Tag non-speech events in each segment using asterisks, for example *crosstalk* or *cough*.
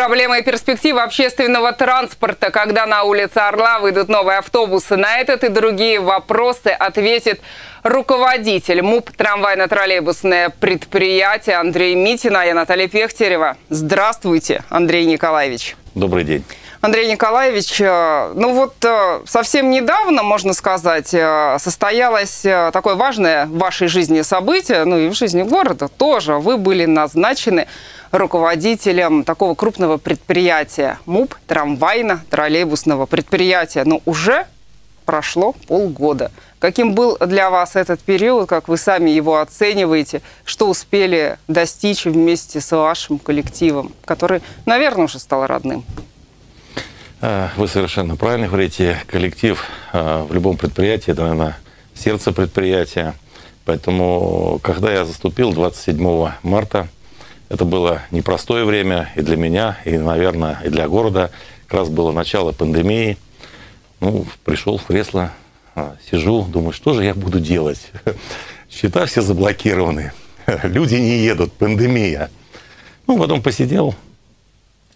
Проблемы и перспективы общественного транспорта, когда на улице Орла выйдут новые автобусы. На этот и другие вопросы ответит руководитель МУП «Трамвайно-троллейбусное предприятие» Андрей Митин, а я Наталья Пехтерева. Здравствуйте, Андрей Николаевич. Добрый день. Андрей Николаевич, э, ну вот э, совсем недавно, можно сказать, э, состоялось такое важное в вашей жизни событие, ну и в жизни города тоже. Вы были назначены руководителем такого крупного предприятия МУП, трамвайно-троллейбусного предприятия. Но уже прошло полгода. Каким был для вас этот период, как вы сами его оцениваете, что успели достичь вместе с вашим коллективом, который, наверное, уже стал родным? А, вы совершенно правильно говорите. Коллектив а, в любом предприятии, это, наверное, сердце предприятия. Поэтому, когда я заступил 27 марта, это было непростое время и для меня, и, наверное, и для города. Как раз было начало пандемии. Ну, пришел в кресло, а, сижу, думаю, что же я буду делать? *laughs* Счета все заблокированы, *laughs* люди не едут, пандемия. Ну, потом посидел,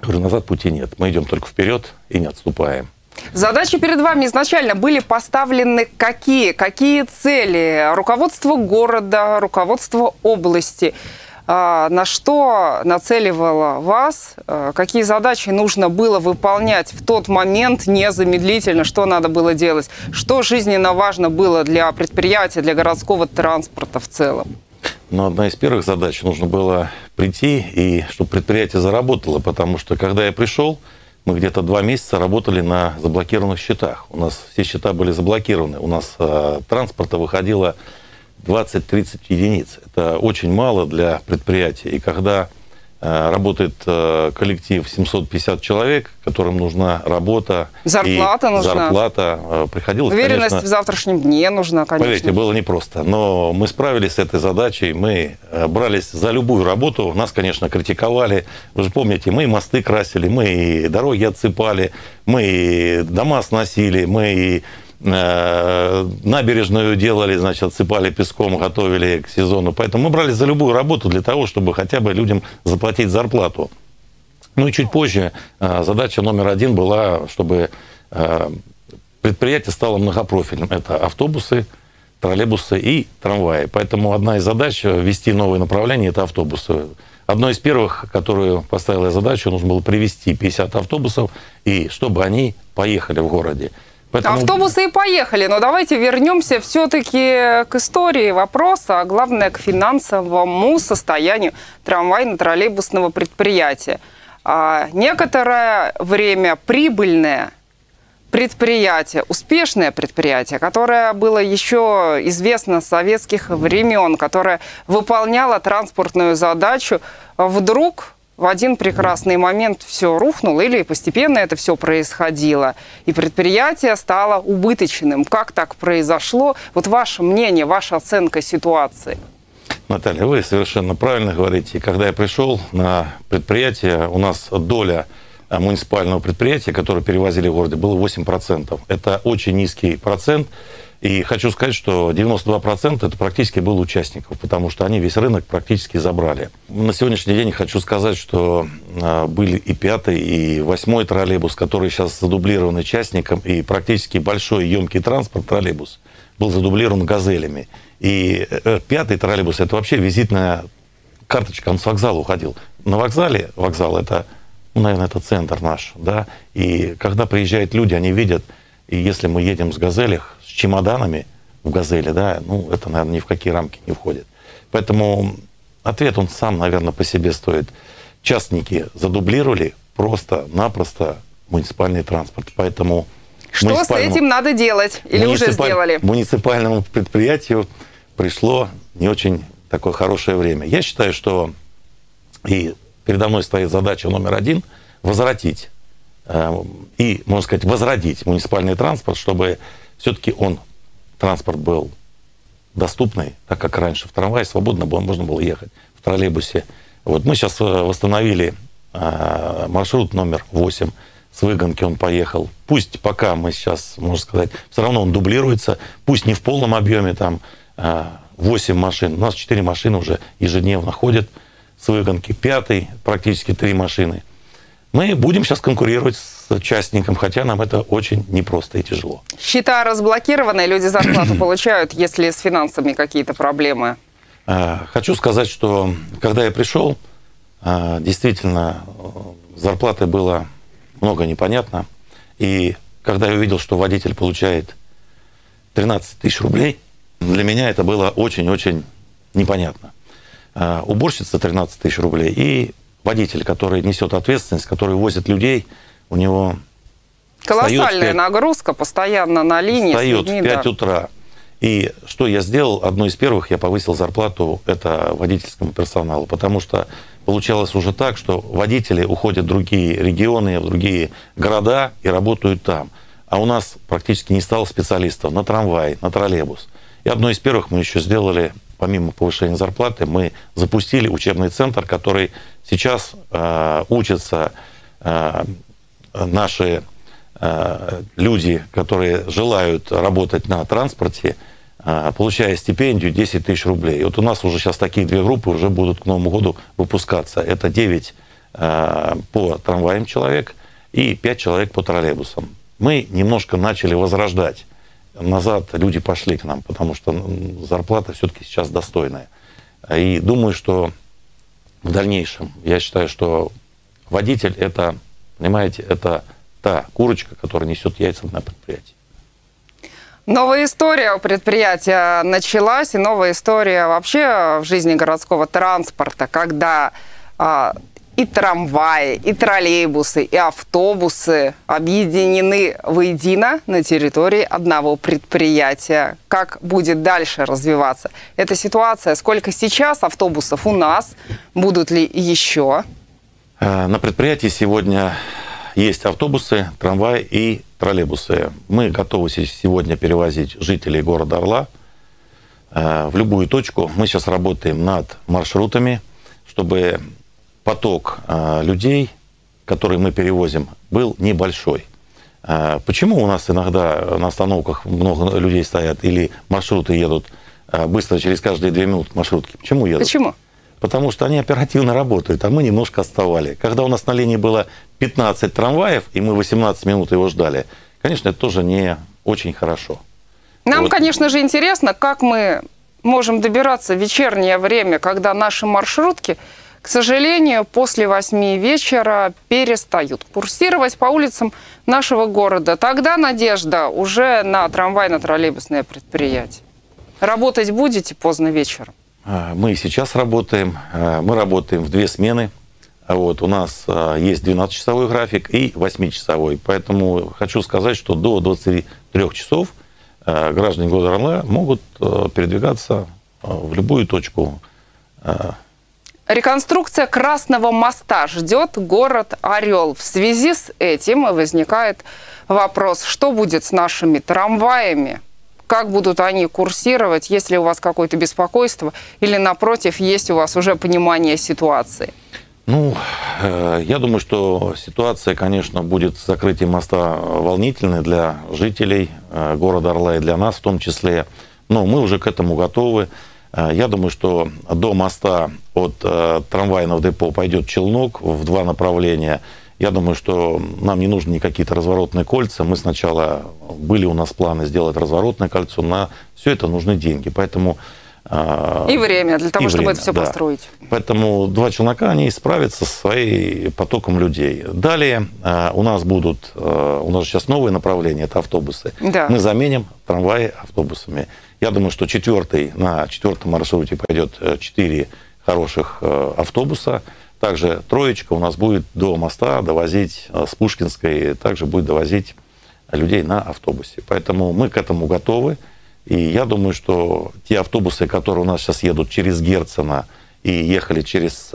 Говорю, назад пути нет. Мы идем только вперед и не отступаем. Задачи перед вами изначально были поставлены какие? Какие цели? Руководство города, руководство области. А, на что нацеливало вас? А, какие задачи нужно было выполнять в тот момент незамедлительно? Что надо было делать? Что жизненно важно было для предприятия, для городского транспорта в целом? Но одна из первых задач нужно было прийти и чтобы предприятие заработало, потому что когда я пришел, мы где-то два месяца работали на заблокированных счетах. У нас все счета были заблокированы. У нас э, транспорта выходило 20-30 единиц. Это очень мало для предприятия. И когда Э, работает э, коллектив 750 человек, которым нужна работа. Зарплата нужна. Зарплата. Э, приходилось, Уверенность конечно, в завтрашнем дне нужна, конечно. Поверьте, было непросто. Но мы справились с этой задачей. Мы брались за любую работу. Нас, конечно, критиковали. Вы же помните, мы и мосты красили, мы и дороги отсыпали, мы и дома сносили, мы и набережную делали, значит, отсыпали песком, готовили к сезону. Поэтому мы брались за любую работу для того, чтобы хотя бы людям заплатить зарплату. Ну и чуть позже э, задача номер один была, чтобы э, предприятие стало многопрофильным. Это автобусы, троллейбусы и трамваи. Поэтому одна из задач ввести новые направления – это автобусы. Одной из первых, которую поставила я задачу, нужно было привести 50 автобусов, и чтобы они поехали в городе. Поэтому... Автобусы и поехали, но давайте вернемся все-таки к истории вопроса, а главное к финансовому состоянию трамвайно-троллейбусного предприятия. А некоторое время прибыльное предприятие, успешное предприятие, которое было еще известно с советских времен, которое выполняло транспортную задачу, вдруг в один прекрасный момент все рухнуло или постепенно это все происходило, и предприятие стало убыточным. Как так произошло? Вот ваше мнение, ваша оценка ситуации. Наталья, вы совершенно правильно говорите. Когда я пришел на предприятие, у нас доля э, муниципального предприятия, которое перевозили в городе, было 8%. Это очень низкий процент. И хочу сказать, что 92% это практически было участников, потому что они весь рынок практически забрали. На сегодняшний день хочу сказать, что а, были и пятый, и восьмой троллейбус, который сейчас задублирован частником, и практически большой емкий транспорт, троллейбус, был задублирован газелями. И э, пятый троллейбус это вообще визитная карточка, он с вокзала уходил. На вокзале, вокзал это, ну, наверное, это центр наш, да, и когда приезжают люди, они видят, и если мы едем с газелях, чемоданами в «Газели», да, ну, это, наверное, ни в какие рамки не входит. Поэтому ответ, он сам, наверное, по себе стоит. Частники задублировали просто-напросто муниципальный транспорт. Поэтому что с этим надо делать? Или уже сделали? Муниципальному предприятию пришло не очень такое хорошее время. Я считаю, что и передо мной стоит задача номер один – возвратить э, и, можно сказать, возродить муниципальный транспорт, чтобы все-таки он, транспорт был доступный, так как раньше в трамвае свободно было, можно было ехать, в троллейбусе. Вот мы сейчас э, восстановили э, маршрут номер 8 с Выгонки он поехал. Пусть пока мы сейчас, можно сказать, все равно он дублируется, пусть не в полном объеме, там 8 э, машин. У нас 4 машины уже ежедневно ходят с Выгонки. Пятый, практически 3 машины. Мы будем сейчас конкурировать с частником, хотя нам это очень непросто и тяжело. Счета разблокированы, люди зарплату *clears throat* получают, если с финансами какие-то проблемы. А, хочу сказать, что когда я пришел, а, действительно, зарплаты было много непонятно. И когда я увидел, что водитель получает 13 тысяч рублей, для меня это было очень-очень непонятно. А, уборщица 13 тысяч рублей и водитель, который несет ответственность, который возит людей, у него Колоссальная 5, нагрузка постоянно на линии. Встает людьми, в 5 да. утра. И что я сделал? Одно из первых, я повысил зарплату, это водительскому персоналу, потому что получалось уже так, что водители уходят в другие регионы, в другие города и работают там. А у нас практически не стало специалистов на трамвай, на троллейбус. И одно из первых мы еще сделали, помимо повышения зарплаты, мы запустили учебный центр, который сейчас э, учатся э, наши э, люди, которые желают работать на транспорте, э, получая стипендию 10 тысяч рублей. Вот у нас уже сейчас такие две группы уже будут к Новому году выпускаться. Это 9 э, по трамваям человек и 5 человек по троллейбусам. Мы немножко начали возрождать назад люди пошли к нам, потому что зарплата все-таки сейчас достойная. И думаю, что в дальнейшем, я считаю, что водитель это, понимаете, это та курочка, которая несет яйца на предприятии. Новая история у предприятия началась, и новая история вообще в жизни городского транспорта, когда а, и трамваи, и троллейбусы, и автобусы объединены воедино на территории одного предприятия. Как будет дальше развиваться эта ситуация? Сколько сейчас автобусов у нас? Будут ли еще? Э, на предприятии сегодня есть автобусы, трамваи и троллейбусы. Мы готовы сегодня перевозить жителей города Орла э, в любую точку. Мы сейчас работаем над маршрутами, чтобы поток э, людей, который мы перевозим, был небольшой. Э, почему у нас иногда на остановках много людей стоят или маршруты едут э, быстро через каждые две минуты маршрутки? Почему едут? Почему? Потому что они оперативно работают, а мы немножко отставали. Когда у нас на линии было 15 трамваев, и мы 18 минут его ждали, конечно, это тоже не очень хорошо. Нам, вот. конечно же, интересно, как мы можем добираться в вечернее время, когда наши маршрутки к сожалению, после восьми вечера перестают курсировать по улицам нашего города. Тогда надежда уже на трамвайно-троллейбусное предприятие. Работать будете поздно вечером? А, мы сейчас работаем. А, мы работаем в две смены. А вот, у нас есть 12-часовой график и 8-часовой. Поэтому хочу сказать, что до 23 часов граждане города Орла могут передвигаться в любую точку Реконструкция Красного моста ждет город Орел. В связи с этим возникает вопрос, что будет с нашими трамваями? Как будут они курсировать, если у вас какое-то беспокойство или, напротив, есть у вас уже понимание ситуации? Ну, э, я думаю, что ситуация, конечно, будет с закрытием моста волнительной для жителей э, города Орла и для нас в том числе. Но мы уже к этому готовы. Э, я думаю, что до моста от э, трамвайного депо пойдет челнок в два направления. Я думаю, что нам не нужны какие-то разворотные кольца. Мы сначала, были у нас планы сделать разворотное кольцо, на все это нужны деньги. Поэтому и время для того, чтобы время, это все да. построить. Поэтому два челнока, они справятся со своим потоком людей. Далее у нас будут, у нас сейчас новые направления, это автобусы. Да. Мы заменим трамваи автобусами. Я думаю, что четвертый, на четвертом маршруте пойдет э, четыре хороших э, автобуса. Также троечка у нас будет до моста довозить э, с Пушкинской, также будет довозить людей на автобусе. Поэтому мы к этому готовы. И я думаю, что те автобусы, которые у нас сейчас едут через Герцена и ехали через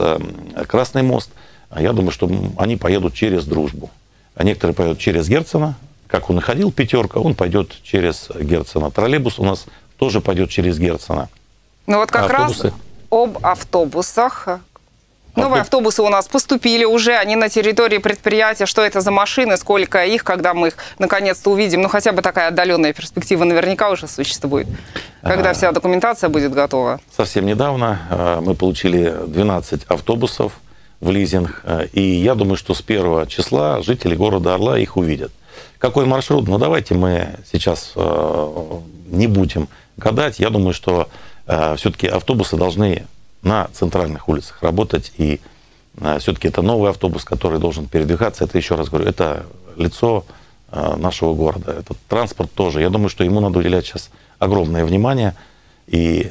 Красный мост, я думаю, что они поедут через Дружбу. А некоторые поедут через Герцена, как он и ходил, пятерка, он пойдет через Герцена. Троллейбус у нас тоже пойдет через Герцена. Ну вот как автобусы... раз об автобусах. Новые автобусы у нас поступили уже, они на территории предприятия. Что это за машины, сколько их, когда мы их наконец-то увидим? Ну, хотя бы такая отдаленная перспектива наверняка уже существует. Когда а, вся документация будет готова? Совсем недавно а, мы получили 12 автобусов в лизинг. И я думаю, что с первого числа жители города Орла их увидят. Какой маршрут? Ну, давайте мы сейчас не будем гадать. Я думаю, что все-таки автобусы должны на центральных улицах работать. И все-таки это новый автобус, который должен передвигаться. Это, еще раз говорю, это лицо нашего города. Этот транспорт тоже. Я думаю, что ему надо уделять сейчас огромное внимание. И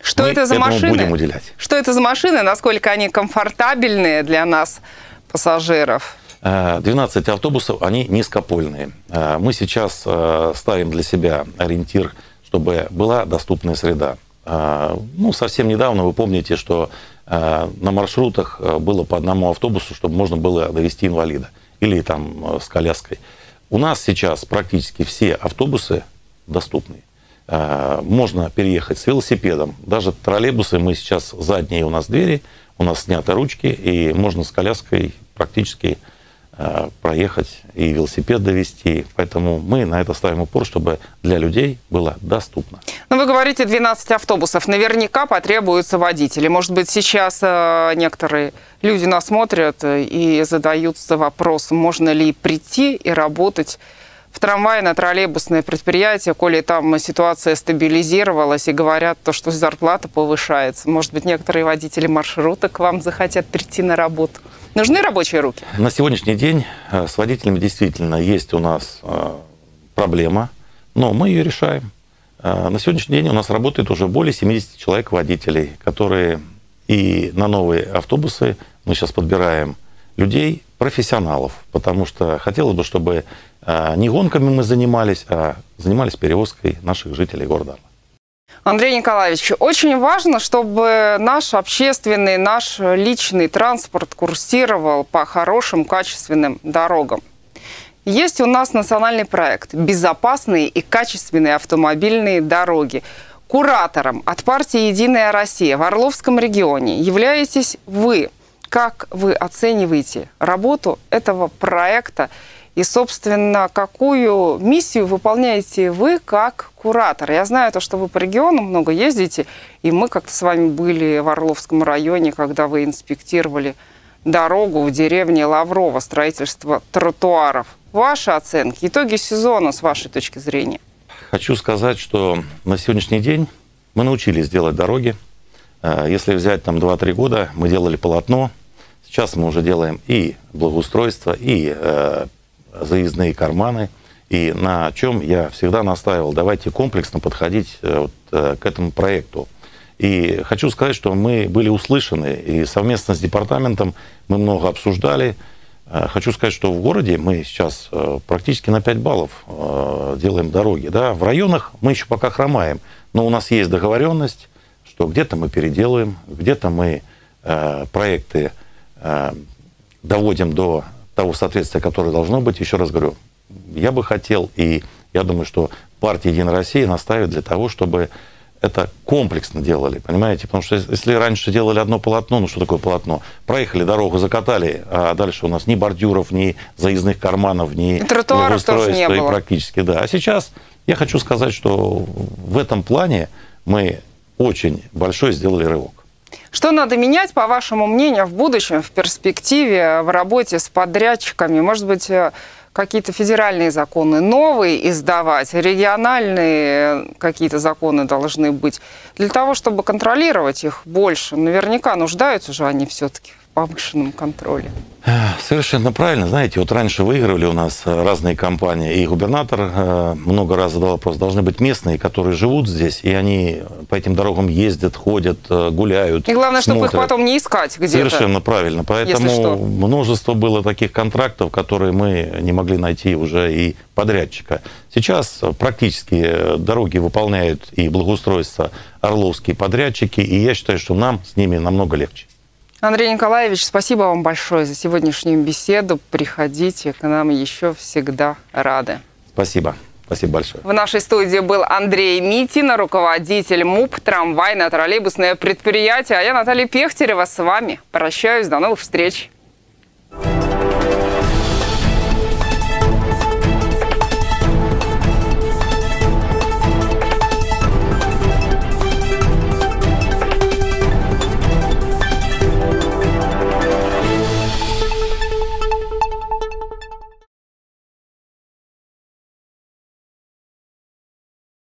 что мы это за машины? будем уделять. Что это за машины? Насколько они комфортабельные для нас, пассажиров? 12 э, автобусов, они низкопольные. Мы сейчас ставим для себя ориентир, чтобы была доступная среда. Ну, совсем недавно вы помните, что на маршрутах было по одному автобусу, чтобы можно было довести инвалида или там с коляской. У нас сейчас практически все автобусы доступны. Можно переехать с велосипедом. Даже троллейбусы, мы сейчас задние у нас двери, у нас сняты ручки, и можно с коляской практически проехать и велосипед довести. Поэтому мы на это ставим упор, чтобы для людей было доступно. Ну, вы говорите 12 автобусов. Наверняка потребуются водители. Может быть, сейчас э, некоторые люди нас смотрят и задаются вопросом, можно ли прийти и работать в трамвае, троллейбусное предприятие, коли там ситуация стабилизировалась и говорят то, что зарплата повышается. Может быть, некоторые водители маршруток к вам захотят прийти на работу. Нужны рабочие руки? На сегодняшний день э, с водителями действительно есть у нас э, проблема, но мы ее решаем. Э, на сегодняшний день у нас работает уже более 70 человек водителей, которые и на новые автобусы мы сейчас подбираем людей, профессионалов, потому что хотелось бы, чтобы не гонками мы занимались, а занимались перевозкой наших жителей города Андрей Николаевич, очень важно, чтобы наш общественный, наш личный транспорт курсировал по хорошим, качественным дорогам. Есть у нас национальный проект «Безопасные и качественные автомобильные дороги». Куратором от партии «Единая Россия» в Орловском регионе являетесь вы. Как вы оцениваете работу этого проекта и, собственно, какую миссию выполняете вы как куратор? Я знаю то, что вы по региону много ездите, и мы как-то с вами были в Орловском районе, когда вы инспектировали дорогу в деревне Лаврово, строительство тротуаров. Ваши оценки, итоги сезона с вашей точки зрения? Хочу сказать, что на сегодняшний день мы научились делать дороги. Э, если взять там 2-3 года, мы делали полотно. Сейчас мы уже делаем и благоустройство, и э, заездные карманы. И на чем я всегда настаивал, давайте комплексно подходить э, вот, э, к этому проекту. И хочу сказать, что мы были услышаны, и совместно с департаментом мы много обсуждали. Э, хочу сказать, что в городе мы сейчас практически на 5 баллов делаем дороги. Да? В районах мы еще пока хромаем, но у нас есть договоренность, что где-то мы переделываем, где-то мы проекты доводим до того соответствия, которое должно быть. Еще раз говорю, я бы хотел, и я думаю, что партия «Единая Россия» наставит для того, чтобы это комплексно делали, понимаете? Потому что если раньше делали одно полотно, ну что такое полотно? Проехали дорогу, закатали, а дальше у нас ни бордюров, ни заездных карманов, ни тротуаров тоже не было. Практически, да. А сейчас я хочу сказать, что в этом плане мы очень большой сделали рывок. Что надо менять, по вашему мнению, в будущем, в перспективе, в работе с подрядчиками? Может быть, э, какие-то федеральные законы новые издавать, региональные какие-то законы должны быть, для того, чтобы контролировать их больше. Наверняка нуждаются же они все-таки повышенном контроле. Совершенно правильно. Знаете, вот раньше выигрывали у нас э, разные компании, и губернатор э, много раз задал вопрос, должны быть местные, которые живут здесь, и они по этим дорогам ездят, ходят, э, гуляют. И главное, смотрят. чтобы их потом не искать где-то. Совершенно правильно. Поэтому множество было таких контрактов, которые мы не могли найти уже и подрядчика. Сейчас практически дороги выполняют и благоустройство орловские подрядчики, и я считаю, что нам с ними намного легче. Андрей Николаевич, спасибо вам большое за сегодняшнюю беседу. Приходите к нам еще всегда рады. Спасибо. Спасибо большое. В нашей студии был Андрей Митин, руководитель МУП «Трамвайное троллейбусное предприятие». А я, Наталья Пехтерева, с вами прощаюсь. До новых встреч.